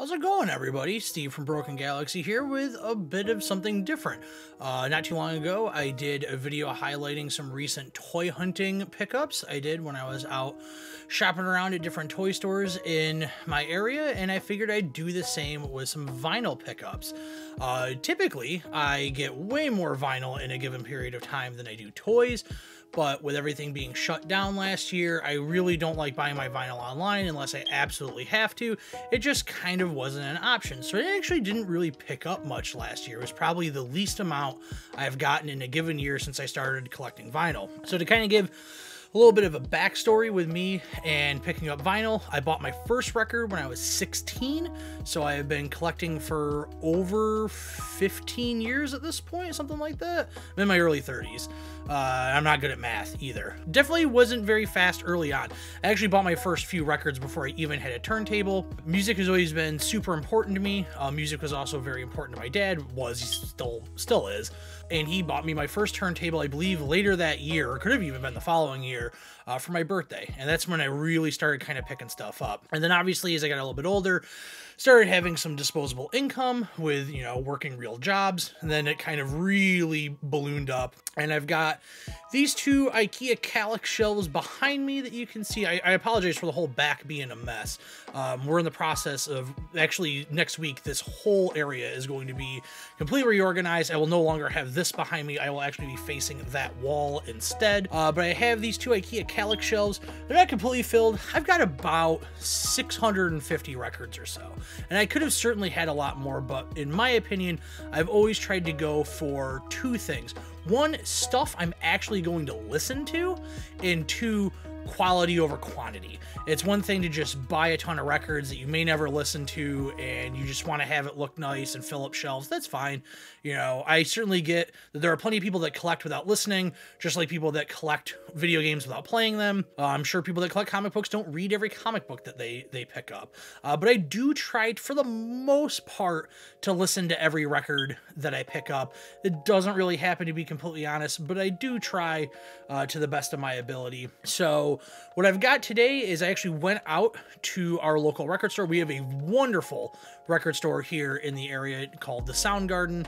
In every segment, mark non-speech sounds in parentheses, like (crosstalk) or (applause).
How's it going, everybody? Steve from Broken Galaxy here with a bit of something different. Uh, not too long ago, I did a video highlighting some recent toy hunting pickups I did when I was out shopping around at different toy stores in my area, and I figured I'd do the same with some vinyl pickups. Uh, typically, I get way more vinyl in a given period of time than I do toys but with everything being shut down last year, I really don't like buying my vinyl online unless I absolutely have to. It just kind of wasn't an option. So I actually didn't really pick up much last year. It was probably the least amount I've gotten in a given year since I started collecting vinyl. So to kind of give a little bit of a backstory with me and picking up vinyl. I bought my first record when I was 16, so I have been collecting for over 15 years at this point, something like that. I'm in my early 30s. Uh, I'm not good at math either. Definitely wasn't very fast early on. I actually bought my first few records before I even had a turntable. Music has always been super important to me. Uh, music was also very important to my dad. Was still still is, and he bought me my first turntable. I believe later that year, or could have even been the following year, uh, for my birthday, and that's when I really started kind of picking stuff up. And then obviously as I got a little bit older, started having some disposable income with, you know, working real jobs. And then it kind of really ballooned up. And I've got these two IKEA Kallax shelves behind me that you can see. I, I apologize for the whole back being a mess. Um, we're in the process of actually next week, this whole area is going to be completely reorganized. I will no longer have this behind me. I will actually be facing that wall instead. Uh, but I have these two IKEA Kallax shelves. They're not completely filled. I've got about 650 records or so. And I could have certainly had a lot more, but in my opinion, I've always tried to go for two things. One, stuff I'm actually going to listen to, and two, quality over quantity. It's one thing to just buy a ton of records that you may never listen to and you just want to have it look nice and fill up shelves. That's fine. You know, I certainly get that there are plenty of people that collect without listening, just like people that collect video games without playing them. Uh, I'm sure people that collect comic books don't read every comic book that they they pick up. Uh, but I do try for the most part to listen to every record that I pick up. It doesn't really happen to be completely honest, but I do try uh, to the best of my ability. So what I've got today is I actually went out to our local record store. We have a wonderful record store here in the area called the Soundgarden,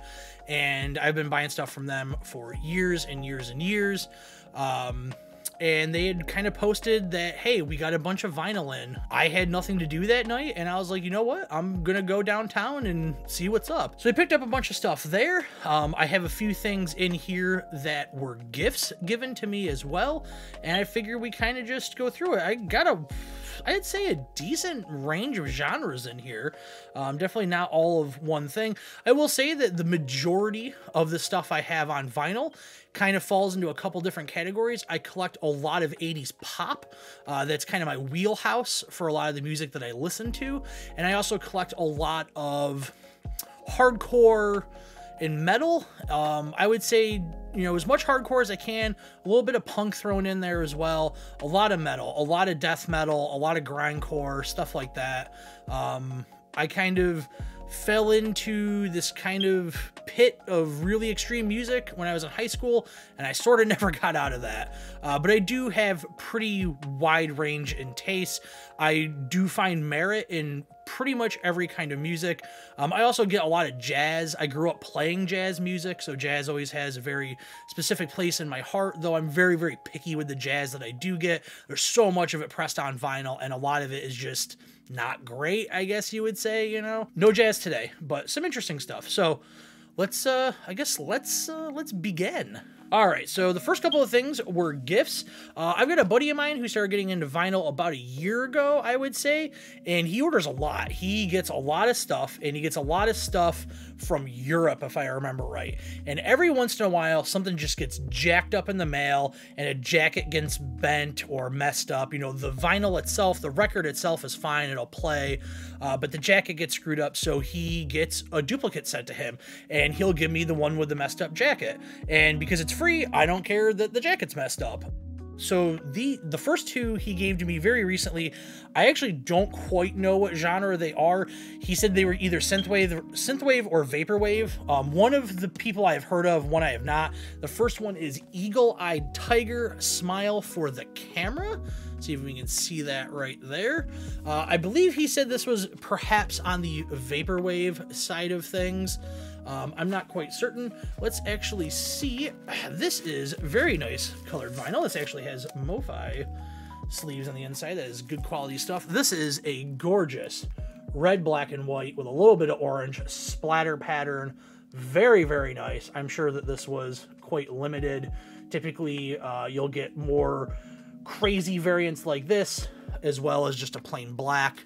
and I've been buying stuff from them for years and years and years. Um, and they had kind of posted that hey we got a bunch of vinyl in. I had nothing to do that night and i was like you know what? I'm gonna go downtown and see what's up. So i picked up a bunch of stuff there. Um, i have a few things in here that were gifts given to me as well and i figure we kind of just go through it. I got a I'd say a decent range of genres in here. Um, definitely not all of one thing. I will say that the majority of the stuff I have on vinyl kind of falls into a couple different categories. I collect a lot of 80s pop. Uh, that's kind of my wheelhouse for a lot of the music that I listen to. And I also collect a lot of hardcore in metal, um, I would say, you know, as much hardcore as I can, a little bit of punk thrown in there as well, a lot of metal, a lot of death metal, a lot of grindcore, stuff like that. Um, I kind of fell into this kind of pit of really extreme music when I was in high school, and I sort of (laughs) never got out of that. Uh, but I do have pretty wide range in taste. I do find merit in pretty much every kind of music. Um, I also get a lot of jazz. I grew up playing jazz music, so jazz always has a very specific place in my heart, though I'm very, very picky with the jazz that I do get. There's so much of it pressed on vinyl, and a lot of it is just not great, I guess you would say, you know. No jazz today, but some interesting stuff. So let's uh I guess let's uh let's begin. All right, so the first couple of things were gifts. Uh, I've got a buddy of mine who started getting into vinyl about a year ago, I would say, and he orders a lot. He gets a lot of stuff, and he gets a lot of stuff from Europe, if I remember right. And every once in a while, something just gets jacked up in the mail, and a jacket gets bent or messed up. You know, the vinyl itself, the record itself is fine, it'll play, uh, but the jacket gets screwed up, so he gets a duplicate sent to him, and he'll give me the one with the messed up jacket. And because it's free, I don't care that the jacket's messed up. So the the first two he gave to me very recently, I actually don't quite know what genre they are. He said they were either synthwave, synthwave or vaporwave. Um, one of the people I have heard of, one I have not. The first one is Eagle Eyed Tiger Smile for the Camera See if we can see that right there. Uh, I believe he said this was perhaps on the vaporwave side of things. Um, I'm not quite certain. Let's actually see. (sighs) This is very nice colored vinyl. This actually has MoFi sleeves on the inside. That is good quality stuff. This is a gorgeous red, black, and white with a little bit of orange splatter pattern. Very, very nice. I'm sure that this was quite limited. Typically, uh, you'll get more crazy variants like this, as well as just a plain black.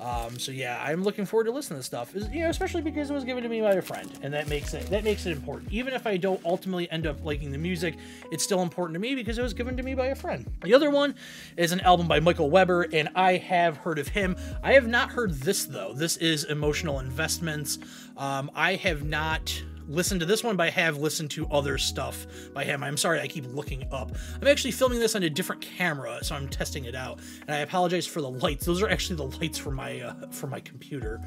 Um, so yeah, I'm looking forward to listening to this stuff. You know, especially because it was given to me by a friend, and that makes it that makes it important. Even if I don't ultimately end up liking the music, it's still important to me because it was given to me by a friend. The other one is an album by Michael Weber, and I have heard of him. I have not heard this though. This is Emotional Investments. Um, I have not listened to this one, but I have listened to other stuff by him. I'm sorry, I keep looking up. I'm actually filming this on a different camera, so I'm testing it out. And I apologize for the lights. Those are actually the lights for my uh, for my computer.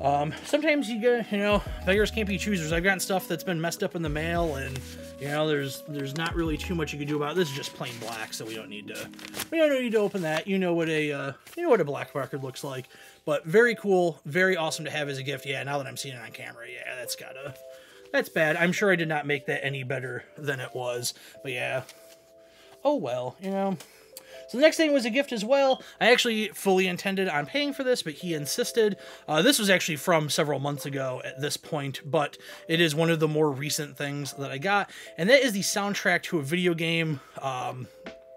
Um, sometimes you get, you know, beggars can't be choosers. I've gotten stuff that's been messed up in the mail, and you know, there's there's not really too much you can do about it. This is just plain black, so we don't need to we don't need to open that. You know what a uh, you know what a black record looks like. But very cool, very awesome to have as a gift. Yeah, now that I'm seeing it on camera, yeah, that's gotta that's bad. I'm sure I did not make that any better than it was. But yeah. Oh well, you know. So the next thing was a gift as well. I actually fully intended on paying for this, but he insisted. Uh, this was actually from several months ago at this point, but it is one of the more recent things that I got, and that is the soundtrack to a video game. Um,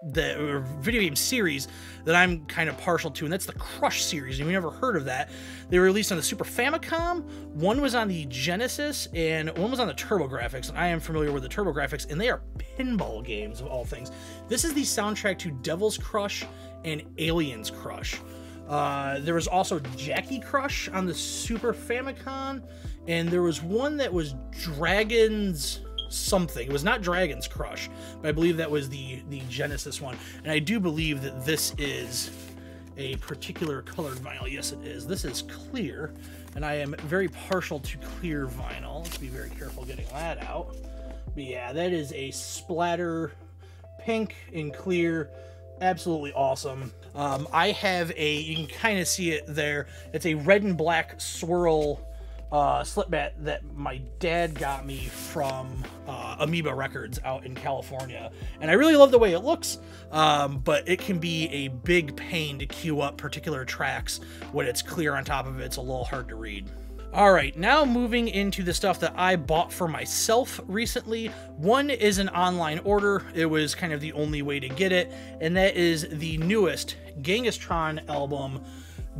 the video game series that I'm kind of partial to, and that's the Crush series. You've never heard of that. They were released on the Super Famicom. One was on the Genesis, and one was on the TurboGrafx. And I am familiar with the TurboGrafx, and they are pinball games of all things. This is the soundtrack to Devil's Crush and Aliens Crush. Uh, there was also Jaki Crush on the Super Famicom, and there was one that was Dragons something. It was not Dragon's Crush, but I believe that was the the Genesis one. And I do believe that this is a particular colored vinyl. Yes, it is. This is clear, and I am very partial to clear vinyl. Let's be very careful getting that out. But yeah, that is a splatter pink and clear. Absolutely awesome. Um, I have a, you can kind of see it there. It's a red and black swirl uh, slip mat that my dad got me from uh, Amoeba Records out in California. And I really love the way it looks, um, but it can be a big pain to queue up particular tracks when it's clear on top of it. It's a little hard to read. All right, now moving into the stuff that I bought for myself recently. One is an online order. It was kind of the only way to get it, and that is the newest Genghis Tron album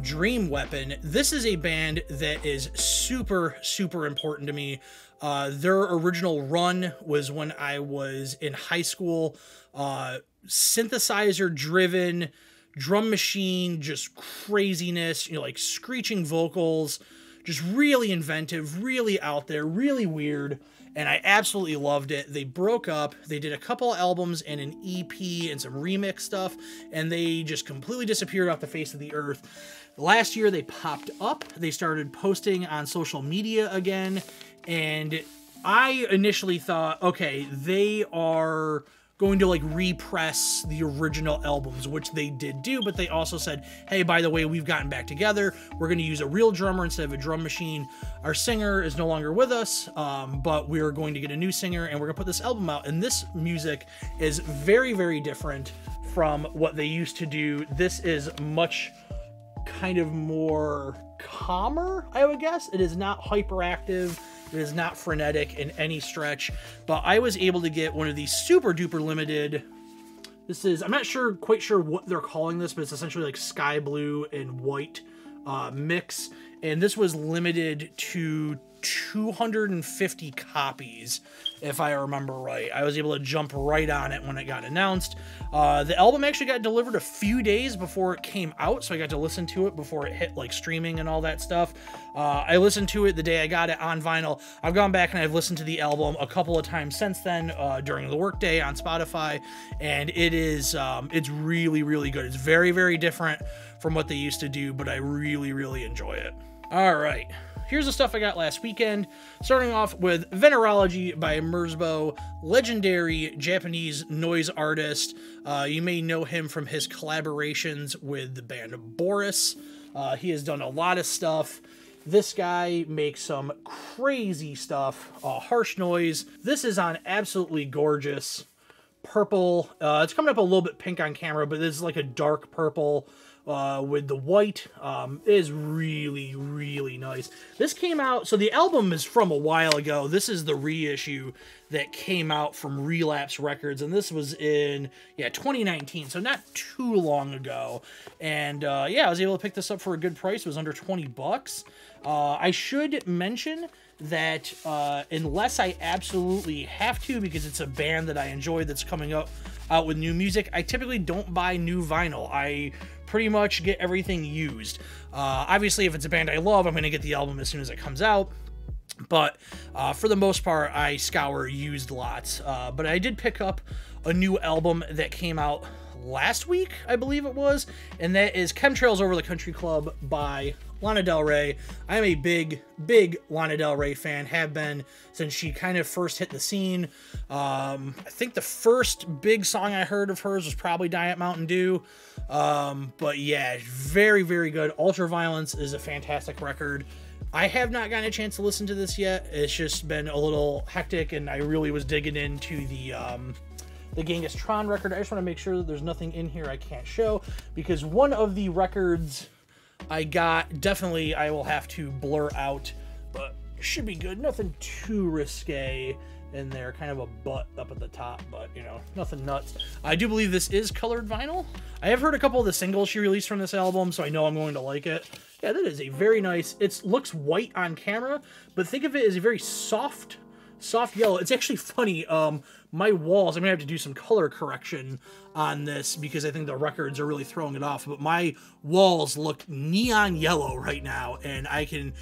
Dream Weapon. This is a band that is super, super important to me. Uh, their original run was when I was in high school. Uh, synthesizer driven, drum machine, just craziness, you know, like screeching vocals, just really inventive, really out there, really weird. And I absolutely loved it. They broke up, they did a couple albums and an EP and some remix stuff, and they just completely disappeared off the face of the earth. Last year they popped up. They started posting on social media again. And I initially thought, okay, they are going to like repress the original albums, which they did do, but they also said, hey, by the way, we've gotten back together. We're going to use a real drummer instead of a drum machine. Our singer is no longer with us, um, but we're going to get a new singer and we're going to put this album out. And this music is very, very different from what they used to do. This is much kind of more calmer, I would guess. It is not hyperactive. It is not frenetic in any stretch, but I was able to get one of these super duper limited. This is, I'm not sure, quite sure what they're calling this, but it's essentially like sky blue and white uh, mix. And this was limited to 250 copies, if I remember right. I was able to jump right on it when it got announced. Uh, the album actually got delivered a few days before it came out, so I got to listen to it before it hit like streaming and all that stuff. Uh, I listened to it the day I got it on vinyl. I've gone back and I've listened to the album a couple of times since then uh, during the workday on Spotify, and it is um, it's really really good. It's very very different from what they used to do, but I really really enjoy it. All right. here's the stuff I got last weekend. Starting off with Venereology by Merzbow, legendary Japanese noise artist. Uh, you may know him from his collaborations with the band Boris. Uh, he has done a lot of stuff. This guy makes some crazy stuff. Uh, harsh noise. This is on absolutely gorgeous purple. Uh, it's coming up a little bit pink on camera, but this is like a dark purple uh, with the white. Um, is really, really nice. This came out, so the album is from a while ago. This is the reissue that came out from Relapse Records, and this was in, yeah, 2019, so not too long ago. And uh, yeah, I was able to pick this up for a good price. It was under 20 bucks. Uh, I should mention that uh, unless I absolutely have to, because it's a band that I enjoy that's coming up out with new music, I typically don't buy new vinyl. I pretty much get everything used. Uh, obviously, if it's a band I love, I'm going to get the album as soon as it comes out. But uh, for the most part, I scour used lots. Uh, but I did pick up a new album that came out last week, I believe it was, and that is Chemtrails Over the Country Club by Lana Del Rey. I am a big, big Lana Del Rey fan, have been since she kind of first hit the scene. Um, I think the first big song I heard of hers was probably Diet Mountain Dew. Um, but yeah, very, very good. Ultraviolence is a fantastic record. I have not gotten a chance to listen to this yet. It's just been a little hectic, and I really was digging into the um, the Genghis Tron record. I just want to make sure that there's nothing in here I can't show because one of the records I got definitely I will have to blur out, but should be good. Nothing too risque in there, kind of a butt up at the top, but you know, nothing nuts. I do believe this is colored vinyl. I have heard a couple of the singles she released from this album, so I know I'm going to like it. Yeah, that is a very nice, it looks white on camera, but think of it as a very soft, soft yellow. It's actually funny, um, my walls, I'm gonna have to do some color correction on this because I think the records are really throwing it off, but my walls look neon yellow right now, and I can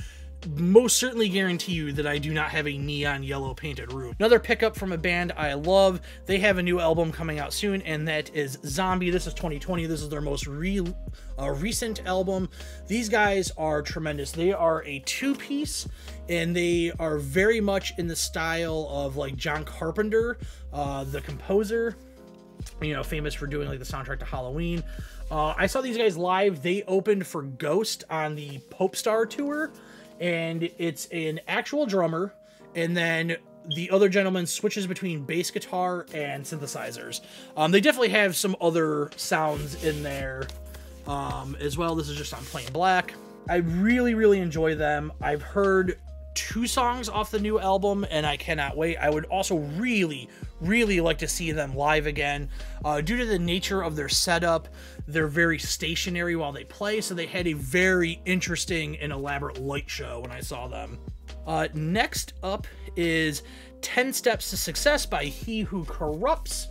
most certainly guarantee you that I do not have a neon yellow painted room. Another pickup from a band I love. They have a new album coming out soon, and that is Zombi. This is 2020. This is their most re uh, recent album. These guys are tremendous. They are a two-piece, and they are very much in the style of like John Carpenter, uh, the composer, you know, famous for doing like the soundtrack to Halloween. Uh, I saw these guys live. They opened for Ghost on the Popestar tour and it's an actual drummer, and then the other gentleman switches between bass guitar and synthesizers. Um, they definitely have some other sounds in there um, as well. This is just on plain black. I really, really enjoy them. I've heard two songs off the new album, and I cannot wait. I would also really, really like to see them live again. Uh, due to the nature of their setup, they're very stationary while they play, so they had a very interesting and elaborate light show when I saw them. Uh, next up is 10 Steps to Success by He Who Corrupts.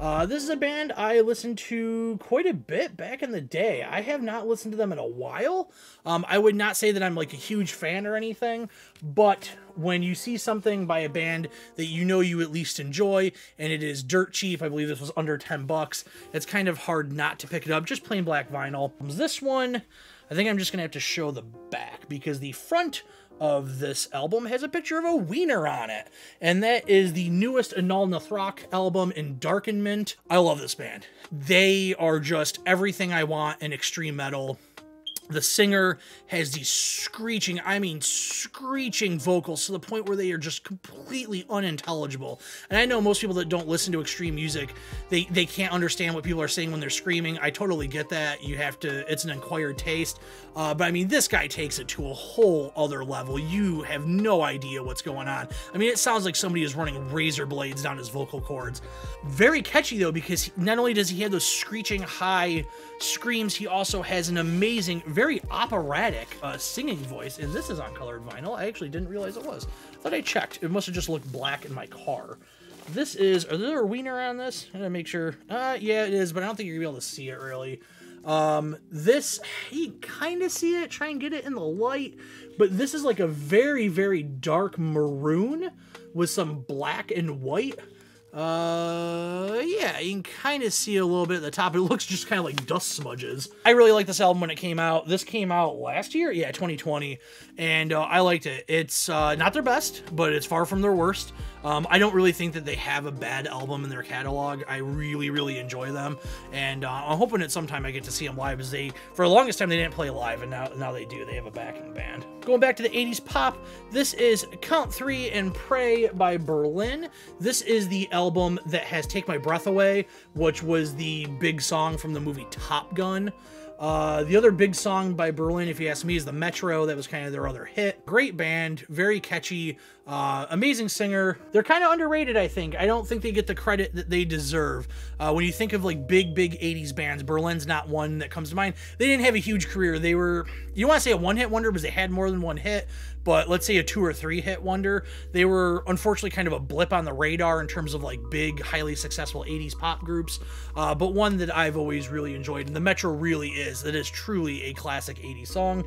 Uh, this is a band I listened to quite a bit back in the day. I have not listened to them in a while. Um, I would not say that I'm like a huge fan or anything, but when you see something by a band that you know you at least enjoy and it is dirt cheap, I believe this was under 10 bucks, it's kind of hard not to pick it up. Just plain black vinyl. This one, I think I'm just gonna have to show the back because the front of this album has a picture of a wiener on it. And that is the newest Anaal Nathrakh album Endarkenment. I love this band. They are just everything I want in extreme metal. The singer has these screeching, I mean screeching vocals to the point where they are just completely unintelligible. And I know most people that don't listen to extreme music, they, they can't understand what people are saying when they're screaming. I totally get that. You have to, it's an acquired taste. Uh, but I mean, this guy takes it to a whole other level. You have no idea what's going on. I mean, it sounds like somebody is running razor blades down his vocal cords. Very catchy though, because not only does he have those screeching high screams, he also has an amazing, very operatic uh, singing voice. And this is on colored vinyl. I actually didn't realize it was. Thought I checked. It must have just looked black in my car. This is, are there a wiener on this? I'm gonna make sure. Uh, yeah, it is, but I don't think you're gonna be able to see it really. Um, this, you kind of see it, try and get it in the light, but this is like a very, very dark maroon with some black and white. Uh, yeah, you can kind of see a little bit at the top. It looks just kind of like dust smudges. I really liked this album when it came out. This came out last year, yeah, 2020, and uh, I liked it. It's uh, not their best, but it's far from their worst. Um, I don't really think that they have a bad album in their catalog. I really, really enjoy them, and uh, I'm hoping that sometime I get to see them live. As they, for the longest time, they didn't play live, and now now they do. They have a backing band. Going back to the 80s pop, this is Count Three and Pray by Berlin. This is the album that has Take My Breath Away, which was the big song from the movie Top Gun. Uh, the other big song by Berlin, if you ask me, is the Metro. That was kind of their other hit. Great band, very catchy, uh, amazing singer. They're kind of underrated, I think. I don't think they get the credit that they deserve. Uh, when you think of like big, big 80s bands, Berlin's not one that comes to mind. They didn't have a huge career. They were, you want to say a one hit wonder because they had more than one hit, but let's say a two or three hit wonder. They were unfortunately kind of a blip on the radar in terms of like big, highly successful 80s pop groups, uh, but one that I've always really enjoyed. And the Metro really is. It is truly a classic 80s song.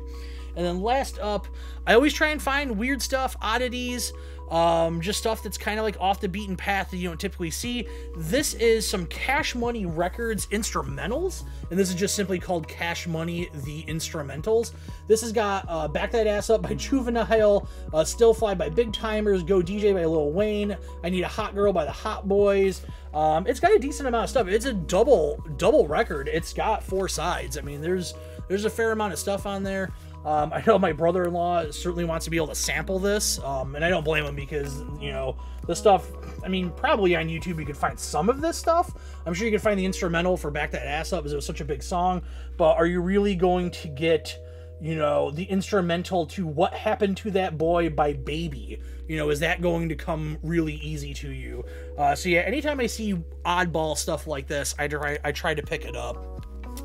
And then last up, I always try and find weird stuff, oddities, um, just stuff that's kind of like off the beaten path that you don't typically see. This is some Cash Money Records instrumentals, and this is just simply called Cash Money the Instrumentals. This has got uh, Back That Ass Up by (laughs) Juvenile, uh, Still Fly by Big Tymers, Go DJ by Lil Wayne, I Need a Hot Girl by the Hot Boys. Um, it's got a decent amount of stuff. It's a double double record. It's got four sides. I mean, there's there's a fair amount of stuff on there. Um, I know my brother-in-law certainly wants to be able to sample this, um, and I don't blame him because you know the stuff. I mean, probably on YouTube you could find some of this stuff. I'm sure you can find the instrumental for "Back That Ass Up" because it was such a big song. But are you really going to get, you know, the instrumental to "What Happened to That Boy" by Baby? You know, is that going to come really easy to you? Uh, so yeah, anytime I see oddball stuff like this, I try I try to pick it up.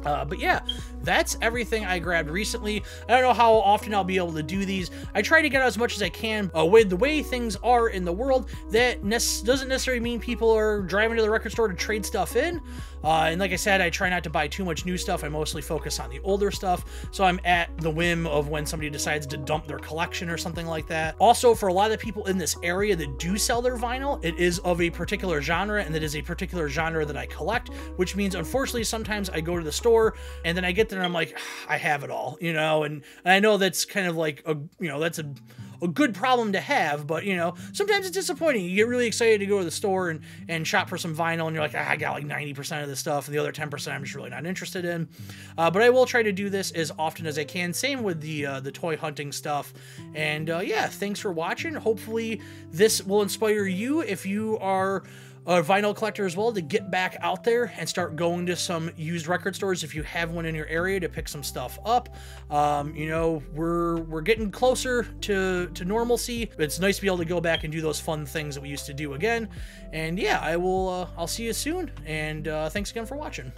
Uh, but yeah, that's everything I grabbed recently. I don't know how often I'll be able to do these. I try to get out as much as I can uh, with the way things are in the world. That ne doesn't necessarily mean people are driving to the record store to trade stuff in. Uh, and like I said, I try not to buy too much new stuff. I mostly focus on the older stuff. So I'm at the whim of when somebody decides to dump their collection or something like that. Also, for a lot of the people in this area that do sell their vinyl, it is of a particular genre and that is a particular genre that I collect, which means unfortunately sometimes I go to the store and then I get there and I'm like, I have it all, you know, and, and I know that's kind of like a, you know, that's a, a good problem to have, but you know, sometimes it's disappointing. You get really excited to go to the store and, and shop for some vinyl, and you're like, ah, I got like 90% of this stuff, and the other 10% I'm just really not interested in. Uh, but I will try to do this as often as I can. Same with the uh, the toy hunting stuff. And uh, yeah, thanks for watching. Hopefully, this will inspire you if you are a vinyl collector as well to get back out there and start going to some used record stores if you have one in your area to pick some stuff up. Um, you know, we're we're getting closer to to normalcy. It's nice to be able to go back and do those fun things that we used to do again. And yeah, I will. Uh, I'll see you soon. And uh, thanks again for watching.